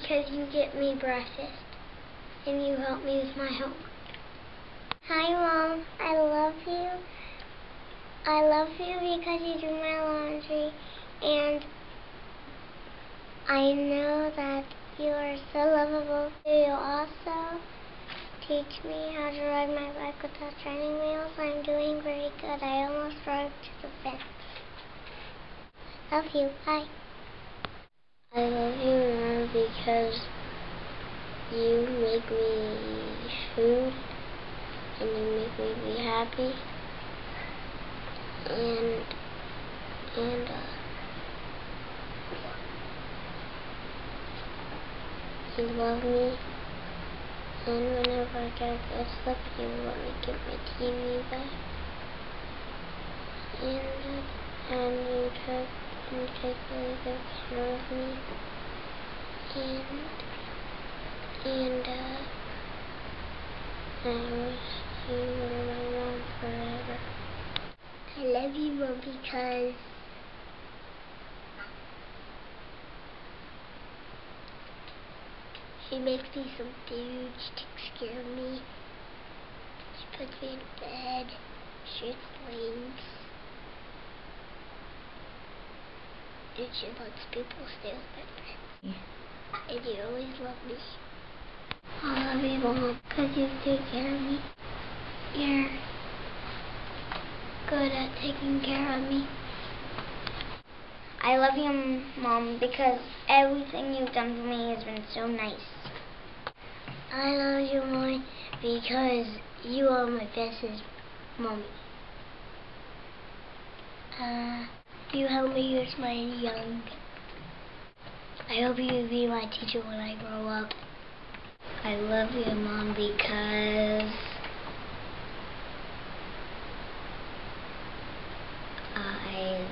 because you get me breakfast and you help me with my homework. Hi, Mom. I love you. I love you because you do my laundry, and I know that you are so lovable. You also teach me how to ride my bike without training wheels. I'm doing very good. I almost rode to the fence. Love you. Bye. I love you, because you make me food and you make me be happy. And and uh, you love me. And whenever I get good stuff, you let me get my TV back. And and you take you take really good care of me. And and uh, I wish you were my mom forever. I love you, Mom, because she makes me some food, she takes care of me, she puts me in bed, she cleans, and she lets people stay with friends. And you always love me. I love you, Mom, because you take care of me. You're good at taking care of me. I love you, Mom, because everything you've done for me has been so nice. I love you, Mom, because you are my bestest mommy. Uh, you help me with my young. I hope you be my teacher when I grow up. I love you, Mom, because I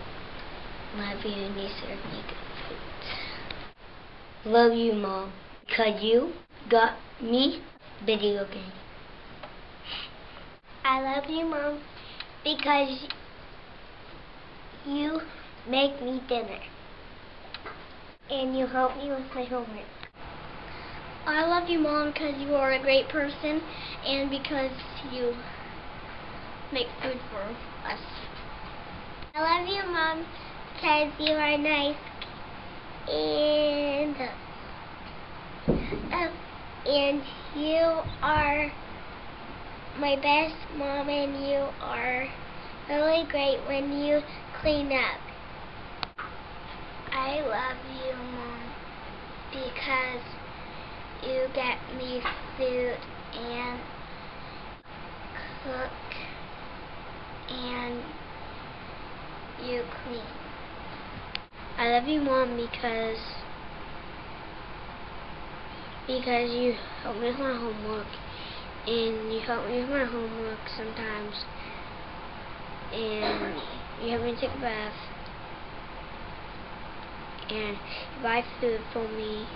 love you and you serve me good food. Love you, Mom, because you got me video game. I love you, Mom, because you make me dinner and you help me with my homework. I love you, Mom, because you are a great person and because you make food for us. I love you, Mom, because you are nice and uh, and you are my best mom, and you are really great when you clean up. I love you, Mom, because you get me food and cook and you clean. I love you, Mom, because because you help me with my homework and you help me with my homework sometimes and you help me take a bath and buy food for me